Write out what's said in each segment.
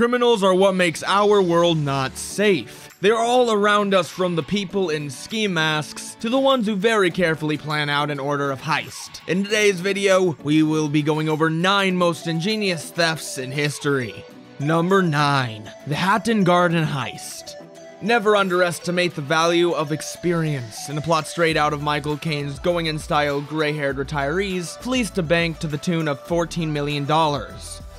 Criminals are what makes our world not safe. They're all around us from the people in ski masks to the ones who very carefully plan out an order of heist. In today's video, we will be going over 9 most ingenious thefts in history. Number 9. The Hatton Garden Heist. Never underestimate the value of experience in a plot straight out of Michael Caine's going in style gray haired retirees fleeced a bank to the tune of $14 million.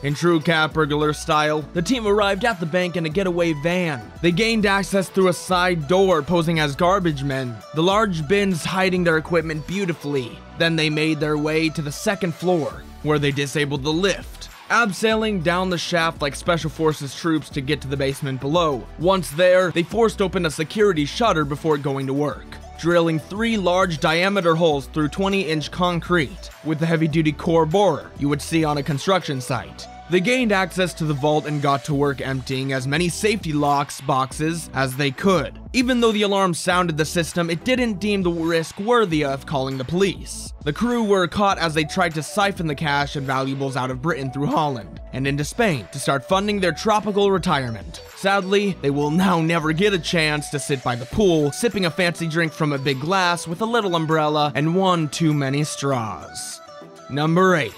In true cat burglar style, the team arrived at the bank in a getaway van. They gained access through a side door posing as garbage men, the large bins hiding their equipment beautifully. Then they made their way to the second floor, where they disabled the lift. Abseiling down the shaft like Special Forces troops to get to the basement below. Once there, they forced open a security shutter before going to work drilling three large diameter holes through 20 inch concrete with the heavy duty core borer you would see on a construction site. They gained access to the vault and got to work emptying as many safety locks boxes as they could. Even though the alarm sounded the system, it didn't deem the risk worthy of calling the police. The crew were caught as they tried to siphon the cash and valuables out of Britain through Holland and into Spain to start funding their tropical retirement. Sadly, they will now never get a chance to sit by the pool, sipping a fancy drink from a big glass with a little umbrella and one too many straws. Number 8.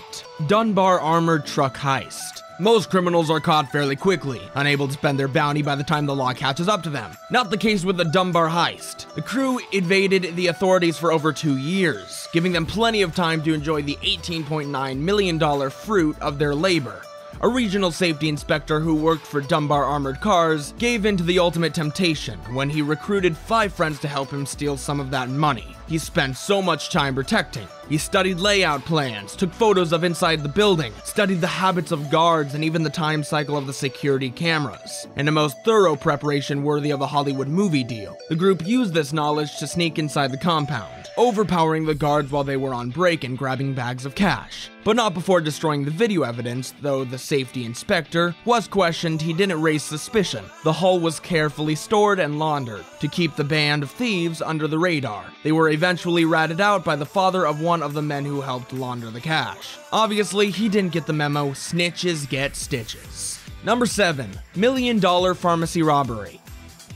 Dunbar Armored Truck Heist. Most criminals are caught fairly quickly, unable to spend their bounty by the time the law catches up to them. Not the case with the Dunbar heist. The crew evaded the authorities for over two years, giving them plenty of time to enjoy the $18.9 million fruit of their labor. A regional safety inspector who worked for Dunbar Armored Cars gave in to the ultimate temptation when he recruited five friends to help him steal some of that money. He spent so much time protecting. He studied layout plans, took photos of inside the building, studied the habits of guards and even the time cycle of the security cameras, and a most thorough preparation worthy of a Hollywood movie deal. The group used this knowledge to sneak inside the compound overpowering the guards while they were on break and grabbing bags of cash. But not before destroying the video evidence, though the safety inspector was questioned, he didn't raise suspicion. The hull was carefully stored and laundered to keep the band of thieves under the radar. They were eventually ratted out by the father of one of the men who helped launder the cash. Obviously, he didn't get the memo snitches get stitches. Number 7. Million Dollar Pharmacy Robbery.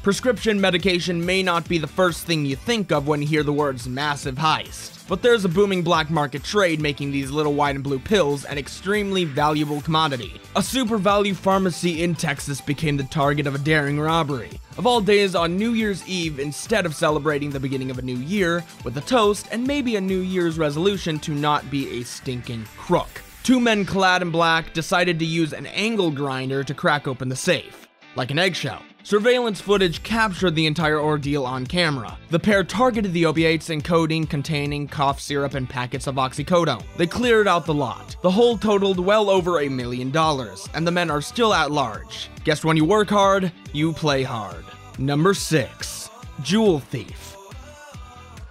Prescription medication may not be the first thing you think of when you hear the words massive heist, but there's a booming black market trade making these little white and blue pills an extremely valuable commodity. A super value pharmacy in Texas became the target of a daring robbery. Of all days, on New Year's Eve, instead of celebrating the beginning of a new year with a toast and maybe a New Year's resolution to not be a stinking crook. Two men clad in black decided to use an angle grinder to crack open the safe, like an eggshell. Surveillance footage captured the entire ordeal on camera. The pair targeted the opiates and codeine containing cough syrup and packets of oxycodone. They cleared out the lot. The whole totaled well over a million dollars, and the men are still at large. Guess when you work hard, you play hard. Number 6. Jewel Thief.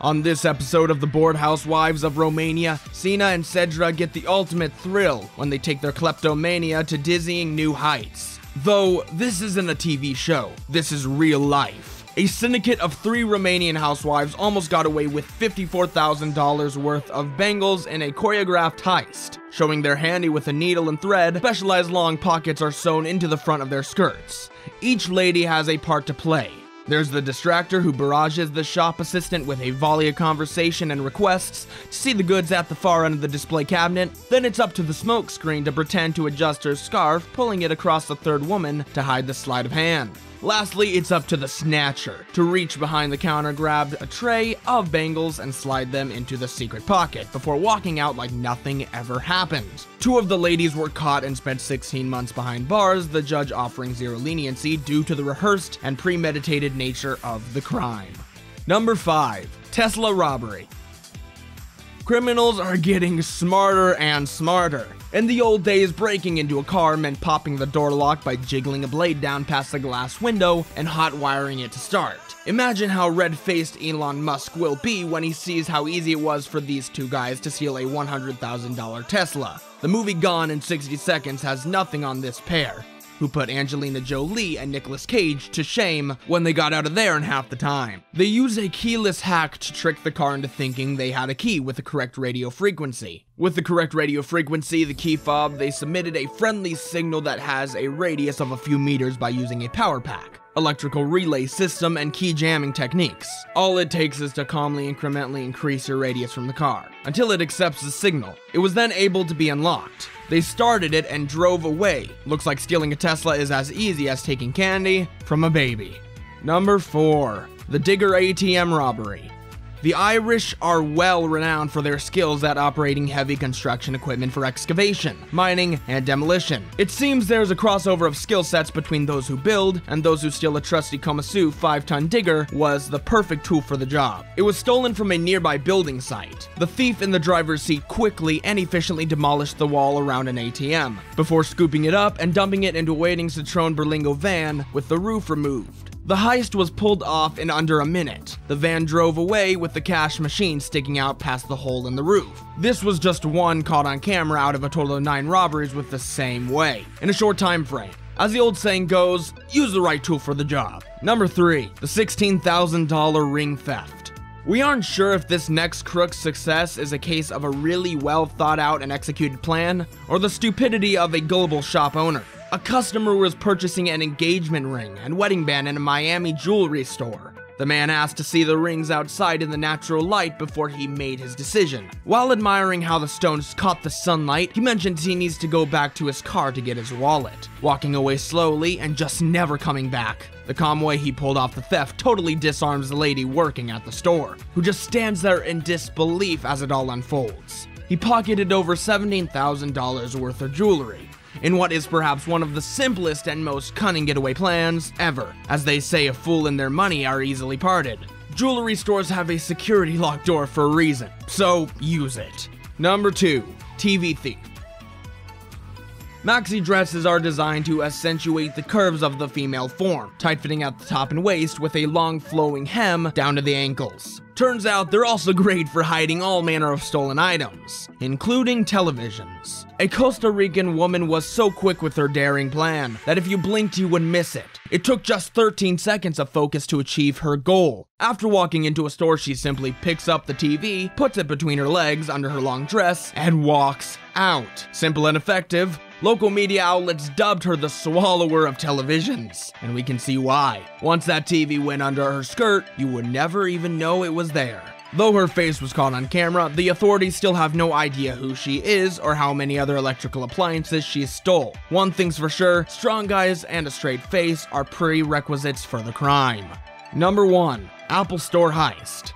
On this episode of the Bored Housewives of Romania, Sina and Cedra get the ultimate thrill when they take their kleptomania to dizzying new heights. Though this isn't a TV show, this is real life. A syndicate of three Romanian housewives almost got away with $54,000 worth of bangles in a choreographed heist. Showing they're handy with a needle and thread, specialized long pockets are sewn into the front of their skirts. Each lady has a part to play, there's the distractor who barrages the shop assistant with a volley of conversation and requests to see the goods at the far end of the display cabinet. Then it's up to the smoke screen to pretend to adjust her scarf, pulling it across the third woman to hide the sleight of hand. Lastly, it's up to the snatcher to reach behind the counter, grab a tray of bangles, and slide them into the secret pocket before walking out like nothing ever happened. Two of the ladies were caught and spent 16 months behind bars, the judge offering zero leniency due to the rehearsed and premeditated nature of the crime. Number 5. Tesla Robbery. Criminals are getting smarter and smarter. In the old days, breaking into a car meant popping the door lock by jiggling a blade down past the glass window and hot wiring it to start. Imagine how red faced Elon Musk will be when he sees how easy it was for these two guys to steal a $100,000 Tesla. The movie Gone in 60 Seconds has nothing on this pair. Who put Angelina Jolie and Nicolas Cage to shame when they got out of there in half the time. They use a keyless hack to trick the car into thinking they had a key with the correct radio frequency. With the correct radio frequency, the key fob, they submitted a friendly signal that has a radius of a few meters by using a power pack electrical relay system, and key jamming techniques. All it takes is to calmly incrementally increase your radius from the car, until it accepts the signal. It was then able to be unlocked. They started it and drove away. Looks like stealing a Tesla is as easy as taking candy from a baby. Number 4. The Digger ATM Robbery. The Irish are well renowned for their skills at operating heavy construction equipment for excavation, mining, and demolition. It seems there's a crossover of skill sets between those who build and those who steal a trusty Komatsu 5-ton digger was the perfect tool for the job. It was stolen from a nearby building site. The thief in the driver's seat quickly and efficiently demolished the wall around an ATM, before scooping it up and dumping it into a waiting Citroen Berlingo van with the roof removed. The heist was pulled off in under a minute. The van drove away with the cash machine sticking out past the hole in the roof. This was just one caught on camera out of a total of 9 robberies with the same way, in a short time frame. As the old saying goes, use the right tool for the job. Number 3. The $16,000 ring theft. We aren't sure if this next crook's success is a case of a really well thought out and executed plan, or the stupidity of a gullible shop owner. A customer was purchasing an engagement ring and wedding band in a Miami jewelry store. The man asked to see the rings outside in the natural light before he made his decision. While admiring how the stones caught the sunlight, he mentions he needs to go back to his car to get his wallet, walking away slowly and just never coming back. The calm way he pulled off the theft totally disarms the lady working at the store, who just stands there in disbelief as it all unfolds. He pocketed over $17,000 worth of jewelry, in what is perhaps one of the simplest and most cunning getaway plans ever. As they say, a fool and their money are easily parted. Jewelry stores have a security lock door for a reason, so use it. Number 2. TV Thief. Maxi dresses are designed to accentuate the curves of the female form, tight fitting at the top and waist with a long flowing hem down to the ankles. Turns out they're also great for hiding all manner of stolen items, including televisions. A Costa Rican woman was so quick with her daring plan that if you blinked you would miss it. It took just 13 seconds of focus to achieve her goal. After walking into a store, she simply picks up the TV, puts it between her legs under her long dress, and walks out. Simple and effective, Local media outlets dubbed her the swallower of televisions, and we can see why. Once that TV went under her skirt, you would never even know it was there. Though her face was caught on camera, the authorities still have no idea who she is or how many other electrical appliances she stole. One thing's for sure, strong guys and a straight face are prerequisites for the crime. Number 1. Apple Store Heist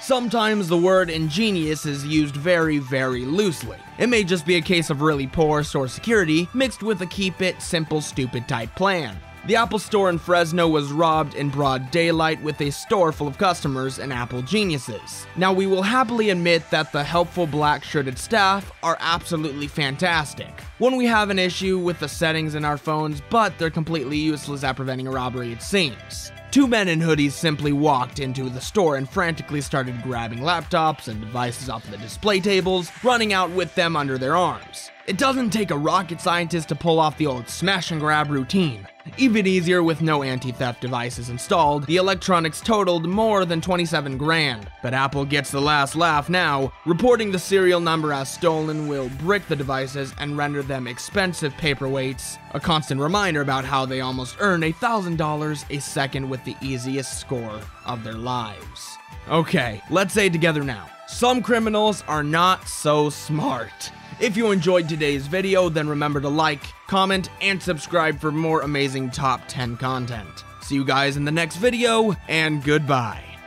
Sometimes the word ingenious is used very, very loosely. It may just be a case of really poor store security mixed with a keep it simple, stupid type plan. The Apple Store in Fresno was robbed in broad daylight with a store full of customers and Apple geniuses. Now, we will happily admit that the helpful black shirted staff are absolutely fantastic. When we have an issue with the settings in our phones, but they're completely useless at preventing a robbery, it seems. Two men in hoodies simply walked into the store and frantically started grabbing laptops and devices off the display tables, running out with them under their arms. It doesn't take a rocket scientist to pull off the old smash and grab routine. Even easier with no anti-theft devices installed, the electronics totaled more than 27 grand. But Apple gets the last laugh now. Reporting the serial number as stolen will brick the devices and render them expensive paperweights, a constant reminder about how they almost earn $1,000 a second with the easiest score of their lives. Okay, let's say together now. Some criminals are not so smart. If you enjoyed today's video, then remember to like, comment, and subscribe for more amazing top 10 content. See you guys in the next video, and goodbye.